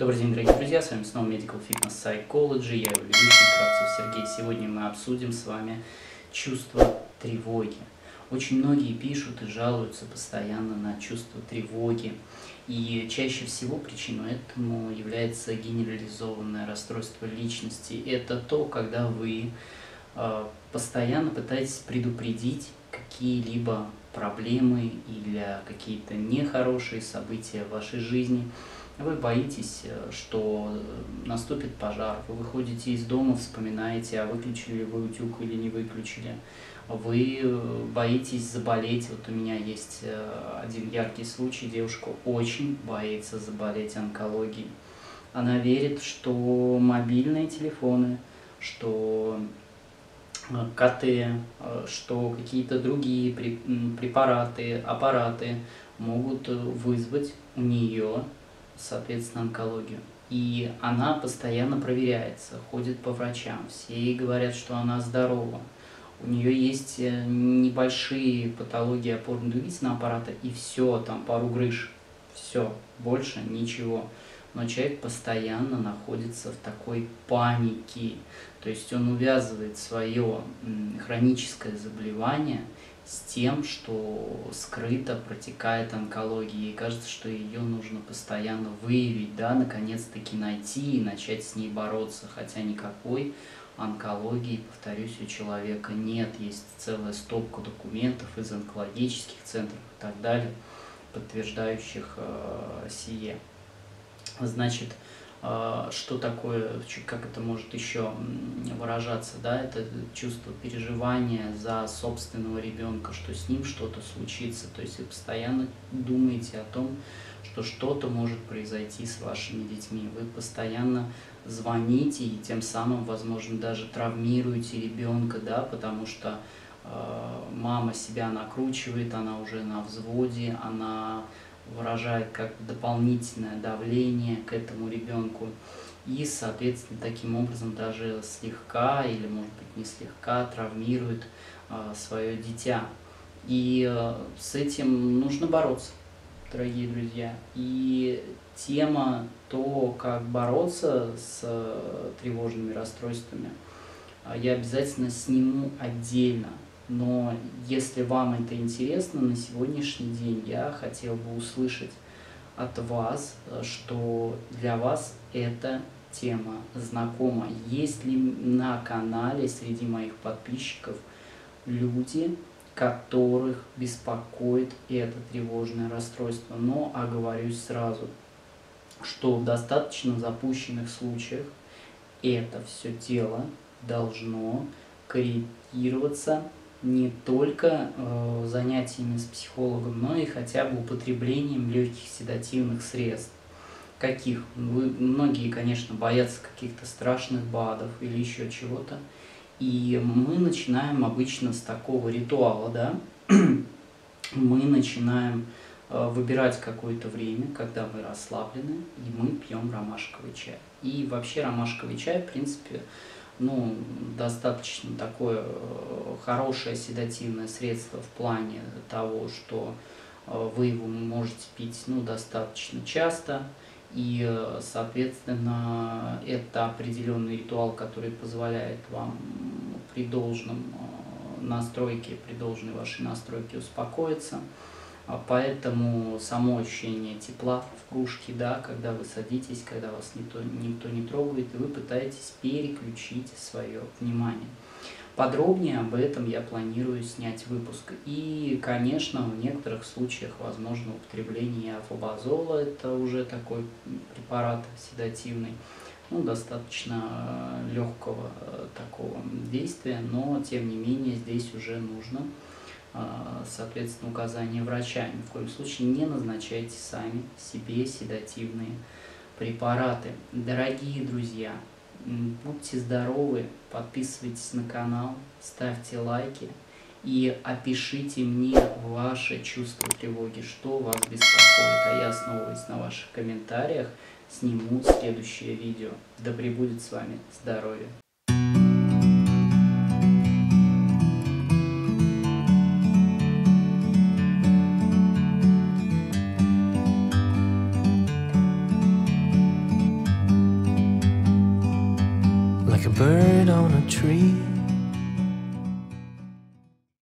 Добрый день, дорогие друзья, с вами снова Medical Fitness Psychology, я его ведущий Кравцев Сергей. Сегодня мы обсудим с вами чувство тревоги. Очень многие пишут и жалуются постоянно на чувство тревоги. И чаще всего причиной этому является генерализованное расстройство личности. Это то, когда вы э, постоянно пытаетесь предупредить какие-либо проблемы или какие-то нехорошие события в вашей жизни. Вы боитесь, э, что наступит пожар, вы выходите из дома, вспоминаете, а выключили вы утюг или не выключили. Вы э, боитесь заболеть. Вот у меня есть э, один яркий случай. Девушка очень боится заболеть онкологией. Она верит, что мобильные телефоны, что КТ, что какие-то другие препараты, аппараты могут вызвать у нее соответственно, онкологию. И она постоянно проверяется, ходит по врачам, все ей говорят, что она здорова. У нее есть э, небольшие патологии опорно-двигательного аппарата, и все, там пару грыж, все, больше ничего. Но человек постоянно находится в такой панике, то есть он увязывает свое хроническое заболевание – с тем, что скрыто протекает онкология, и кажется, что ее нужно постоянно выявить, да, наконец-таки найти и начать с ней бороться, хотя никакой онкологии, повторюсь, у человека нет, есть целая стопка документов из онкологических центров и так далее, подтверждающих э, сие. Значит, а, что такое, как это может еще выражаться, да, это чувство переживания за собственного ребенка, что с ним что-то случится, то есть вы постоянно думаете о том, что что-то может произойти с вашими детьми, вы постоянно звоните и тем самым, возможно, даже травмируете ребенка, да, потому что э, мама себя накручивает, она уже на взводе, она выражает как дополнительное давление к этому ребенку. И, соответственно, таким образом даже слегка или, может быть, не слегка травмирует э, свое дитя. И э, с этим нужно бороться, дорогие друзья. И тема то, как бороться с э, тревожными расстройствами, я обязательно сниму отдельно но если вам это интересно, на сегодняшний день я хотел бы услышать от вас, что для вас эта тема знакома. Есть ли на канале среди моих подписчиков люди, которых беспокоит это тревожное расстройство. Но оговорюсь сразу, что в достаточно запущенных случаях это все тело должно корректироваться не только э, занятиями с психологом, но и хотя бы употреблением легких седативных средств. Каких? Вы, многие, конечно, боятся каких-то страшных БАДов или еще чего-то. И мы начинаем обычно с такого ритуала, да, мы начинаем э, выбирать какое-то время, когда мы расслаблены, и мы пьем ромашковый чай. И вообще ромашковый чай, в принципе, ну, достаточно такое э, хорошее седативное средство в плане того, что э, вы его можете пить ну, достаточно часто, и, э, соответственно, это определенный ритуал, который позволяет вам при должном настройке, при должной вашей настройке успокоиться. А поэтому само ощущение тепла в кружке, да, когда вы садитесь, когда вас никто, никто не трогает, и вы пытаетесь переключить свое внимание. Подробнее об этом я планирую снять выпуск. И, конечно, в некоторых случаях возможно употребление афобазола, это уже такой препарат седативный, ну, достаточно э, легкого э, такого действия, но, тем не менее, здесь уже нужно соответственно, указания врача. Ни в коем случае не назначайте сами себе седативные препараты. Дорогие друзья, будьте здоровы, подписывайтесь на канал, ставьте лайки и опишите мне ваше чувство тревоги, что вас беспокоит. А я, основываясь на ваших комментариях, сниму следующее видео. Да пребудет с вами здоровье! Like a bird on a tree.